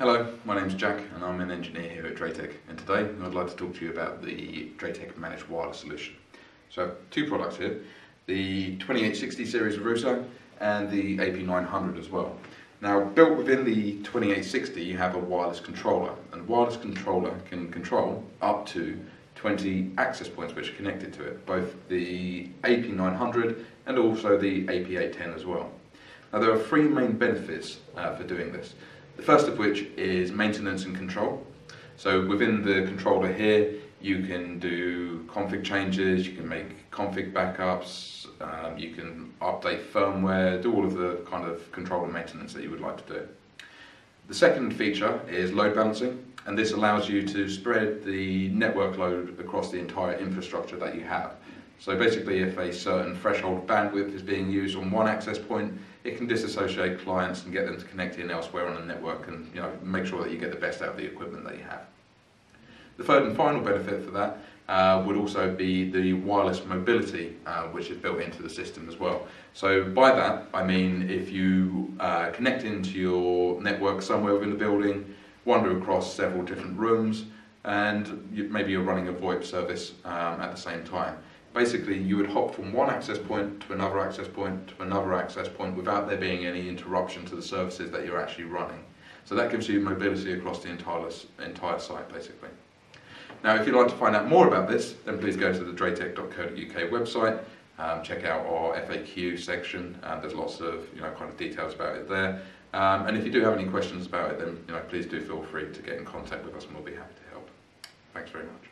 Hello, my name's Jack and I'm an engineer here at DrayTek and today I'd like to talk to you about the DrayTek Managed Wireless Solution. So two products here, the 2860 series of router and the AP900 as well. Now built within the 2860 you have a wireless controller and wireless controller can control up to 20 access points which are connected to it, both the AP900 and also the AP810 as well. Now there are three main benefits uh, for doing this. The first of which is maintenance and control. So within the controller here, you can do config changes, you can make config backups, um, you can update firmware, do all of the kind of control and maintenance that you would like to do. The second feature is load balancing, and this allows you to spread the network load across the entire infrastructure that you have. So basically, if a certain threshold bandwidth is being used on one access point, it can disassociate clients and get them to connect in elsewhere on the network and you know, make sure that you get the best out of the equipment that you have. The third and final benefit for that uh, would also be the wireless mobility, uh, which is built into the system as well. So by that, I mean if you uh, connect into your network somewhere within the building, wander across several different rooms, and you, maybe you're running a VoIP service um, at the same time basically you would hop from one access point to another access point to another access point without there being any interruption to the services that you're actually running. So that gives you mobility across the entire, entire site basically. Now if you'd like to find out more about this then please go to the draytek.co.uk website, um, check out our FAQ section, uh, there's lots of you know kind of details about it there. Um, and if you do have any questions about it then you know please do feel free to get in contact with us and we'll be happy to help. Thanks very much.